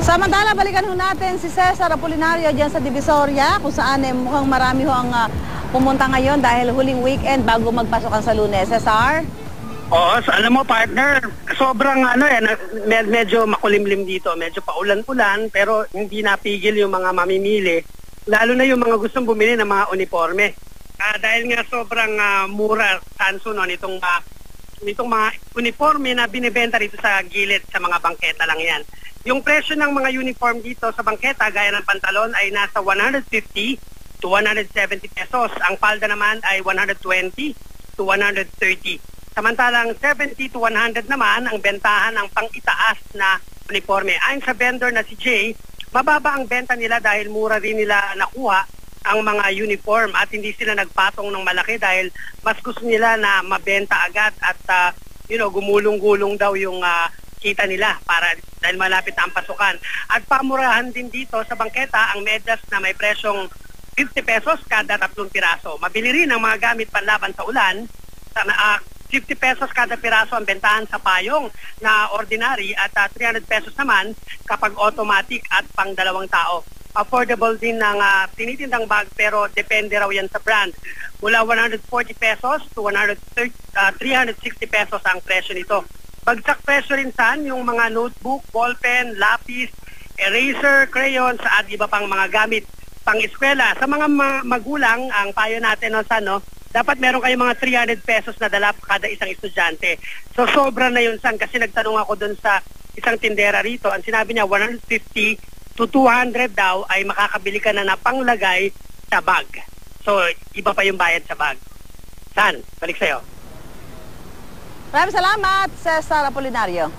Samantala, balikan ho natin si Cesar Apolinario dyan sa Divisoria kung saan eh, mukhang marami ho ang ah, pumunta ngayon dahil huling weekend bago magpasok ang sa lunes. Cesar? Oo, so, alam mo partner, sobrang ano eh, med- medyo makulimlim dito, medyo paulan-ulan, pero hindi napigil yung mga mamimili, lalo na yung mga gustong bumili ng mga uniforme. Ah, dahil nga sobrang ah, mura, Sanso, no, nitong, ah, nitong mga uniforme na binibenta rito sa gilid sa mga bangketa lang yan. Yung presyo ng mga uniform dito sa bangketa, gaya ng pantalon, ay nasa 150 to 170 pesos. Ang palda naman ay 120 to 130. Samantalang 70 to 100 naman ang bentahan ng pang-itaas na uniforme. Ayon sa vendor na si Jay, mababa ang benta nila dahil mura rin nila nakuha ang mga uniform at hindi sila nagpatong ng malaki dahil mas gusto nila na mabenta agad at ah, you know, gumulong-gulong daw yung ah, kita nila para dahil malapit na ang pasukan. At pamurahan din dito sa bangketa ang medyas na may presyong 50 pesos kada tatlong piraso. Mabili rin ang mga gamit panlaban sa ulan. Sa, ah, 50 pesos kada piraso ang bentahan sa payong na ordinary at ah, 300 pesos naman kapag automatic at pang dalawang tao. Affordable din ng ah, tinitindang bag pero depende raw yan sa brand. Mula 140 pesos to 130, ah, 360 pesos ang presyo nito. Bagsak presyo rin saan yung mga notebook, ballpen, lapis, eraser, crayons at iba pang mga gamit pang eskwela. Sa mga ma- magulang, ang payo natin no, sa, no, dapat meron kayong mga 300 pesos na dala kada isang estudyante. So sobra na yun san kasi nagtanong ako dun sa isang tindera rito. Ang sinabi niya 150 to 200 daw ay makakabili ka na na panglagay sa bag. So iba pa yung bayad sa bag. San? Balik sa'yo. Maraming salamat, Cesar Apolinario.